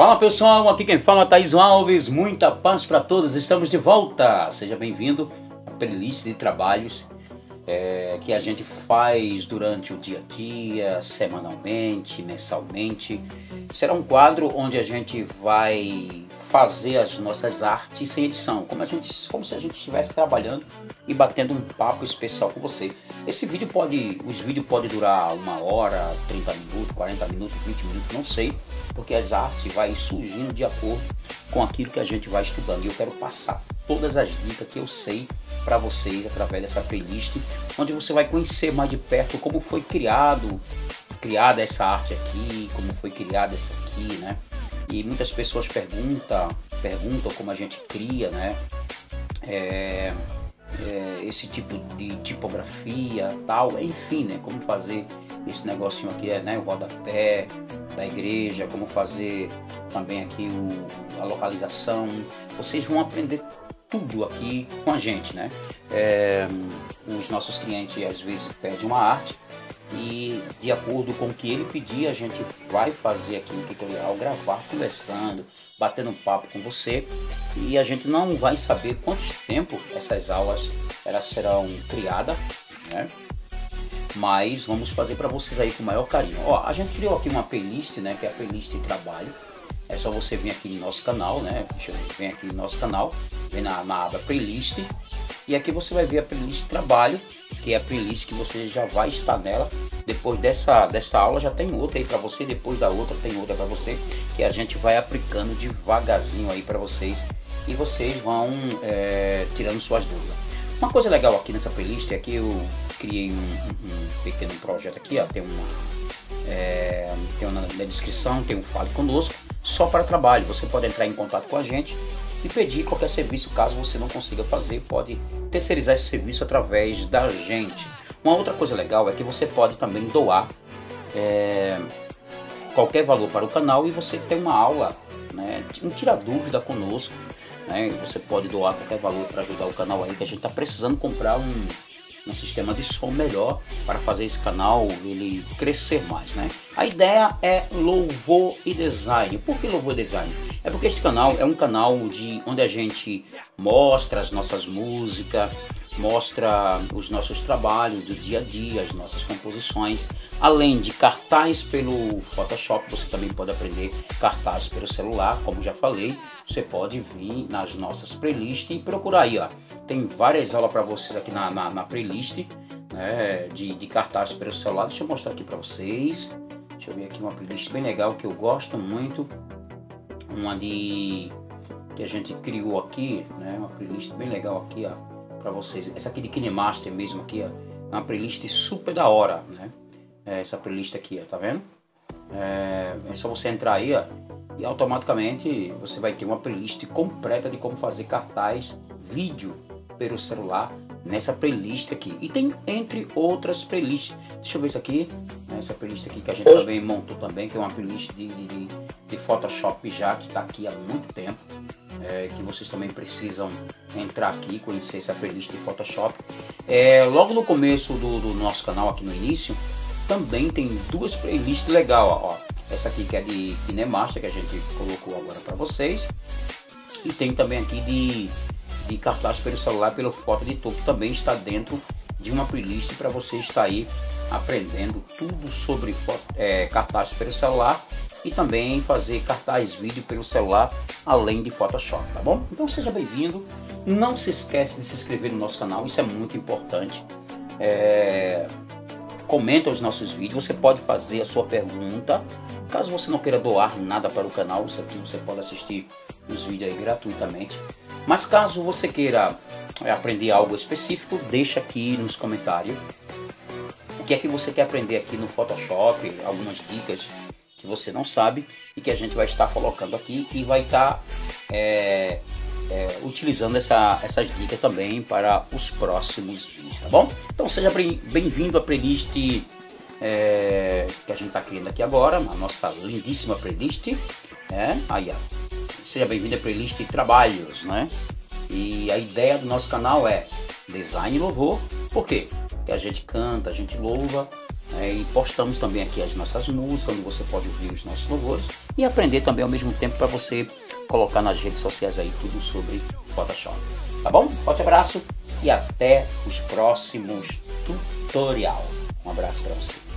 Fala pessoal, aqui quem fala é Thaís Alves, muita paz para todos, estamos de volta. Seja bem-vindo à playlist de trabalhos é, que a gente faz durante o dia a dia, semanalmente, mensalmente. Será um quadro onde a gente vai fazer as nossas artes sem edição, como, a gente, como se a gente estivesse trabalhando e batendo um papo especial com você. Esse vídeo pode, os vídeos podem durar uma hora, 30 minutos, 40 minutos, 20 minutos, não sei, porque as artes vai surgindo de acordo com aquilo que a gente vai estudando. E eu quero passar todas as dicas que eu sei para vocês através dessa playlist, onde você vai conhecer mais de perto como foi criado, criada essa arte aqui, como foi criada essa aqui, né? E muitas pessoas perguntam, perguntam como a gente cria, né? É, é, esse tipo de tipografia, tal, enfim, né? Como fazer esse negocinho aqui, né? O rodapé da igreja, como fazer também aqui o, a localização. Vocês vão aprender tudo aqui com a gente, né? É, os nossos clientes às vezes pedem uma arte e de acordo com o que ele pedir, a gente vai fazer aqui um tutorial, gravar, conversando, batendo um papo com você e a gente não vai saber quanto tempo essas aulas elas serão criadas, né? Mas vamos fazer para vocês aí com o maior carinho. Ó, a gente criou aqui uma playlist, né? Que é a playlist de trabalho. É só você vir aqui no nosso canal, né? Deixa eu ver, vem aqui no nosso canal, vem na, na aba playlist e aqui você vai ver a playlist trabalho que é a playlist que você já vai estar nela. Depois dessa, dessa aula já tem outra aí para você, depois da outra tem outra para você, que a gente vai aplicando devagarzinho aí para vocês e vocês vão é, tirando suas dúvidas. Uma coisa legal aqui nessa playlist é que eu criei um, um pequeno projeto aqui, ó, tem uma é, tem uma, na descrição, tem um Fale Conosco, só para trabalho. Você pode entrar em contato com a gente e pedir qualquer serviço caso você não consiga fazer, pode terceirizar esse serviço através da gente. Uma outra coisa legal é que você pode também doar é, qualquer valor para o canal e você tem uma aula, né, um tira dúvida conosco. Né, você pode doar qualquer valor para ajudar o canal aí, que a gente está precisando comprar um, um sistema de som melhor para fazer esse canal ele crescer mais, né? A ideia é louvor e design. Por que louvor e design? É porque esse canal é um canal de onde a gente mostra as nossas músicas, mostra os nossos trabalhos do dia a dia, as nossas composições, além de cartaz pelo Photoshop, você também pode aprender cartaz pelo celular, como já falei, você pode vir nas nossas playlists e procurar aí, ó. Tem várias aulas para vocês aqui na, na, na playlist né, de, de cartaz pelo celular. Deixa eu mostrar aqui para vocês. Deixa eu ver aqui uma playlist bem legal que eu gosto muito. Uma de que a gente criou aqui, né? Uma playlist bem legal aqui, ó, para vocês. Essa aqui de KineMaster mesmo aqui, ó. É uma playlist super da hora, né? É essa playlist aqui, ó, tá vendo? É, é só você entrar aí, ó, e automaticamente você vai ter uma playlist completa de como fazer cartaz, vídeo pelo celular nessa playlist aqui. E tem entre outras playlists. Deixa eu ver isso aqui. Essa playlist aqui que a gente também montou também, que é uma playlist de, de, de Photoshop já, que está aqui há muito tempo. É, que vocês também precisam entrar aqui conhecer essa playlist de Photoshop. É, logo no começo do, do, nosso canal, aqui no início, também tem duas playlists legais. Ó, ó. Essa aqui que é de KineMaster, que a gente colocou agora para vocês. E tem também aqui de de cartaz pelo celular, pelo foto editor, que também está dentro de uma playlist para você estar aí aprendendo tudo sobre é, cartaz pelo celular e também fazer cartaz vídeo pelo celular, além de Photoshop, tá bom? Então seja bem-vindo. Não se esquece de se inscrever no nosso canal, isso é muito importante. É... Comenta os nossos vídeos, você pode fazer a sua pergunta. Caso você não queira doar nada para o canal, isso aqui você pode assistir os vídeos aí gratuitamente. Mas caso você queira é, aprender algo específico, deixa aqui nos comentários o que é que você quer aprender aqui no Photoshop, algumas dicas que você não sabe e que a gente vai estar colocando aqui e vai estar é, é, utilizando essa, essas dicas também para os próximos vídeos, tá bom? Então seja bem-vindo à playlist é, que a gente está criando aqui agora, a nossa lindíssima playlist. É, aí, ó. Seja bem-vindo à playlist trabalhos, né? E a ideia do nosso canal é design e louvor. Por quê? Porque a gente canta, a gente louva Né? E postamos também aqui as nossas músicas, onde você pode ouvir os nossos louvores e aprender também ao mesmo tempo para você colocar nas redes sociais aí tudo sobre Photoshop. Tá bom? Forte abraço e até os próximos tutorial. Um abraço para você.